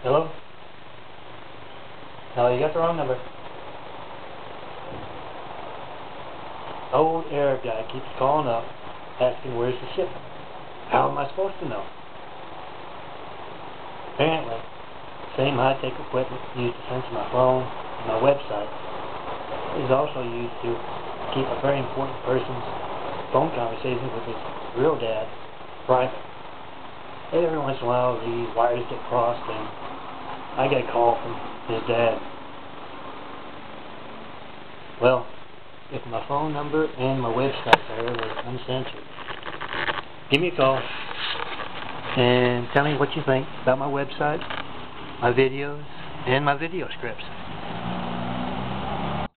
Hello? No, you got the wrong number. Oh, Old Arab guy keeps calling up, asking where's the ship. How am I supposed to know? Apparently, same high-tech equipment used to censor my phone and my website is also used to keep a very important person's phone conversations with his real dad private. Every once in a while, the wires get crossed and I got a call from his dad. Well, if my phone number and my website are ever uncensored, give me a call and tell me what you think about my website, my videos, and my video scripts.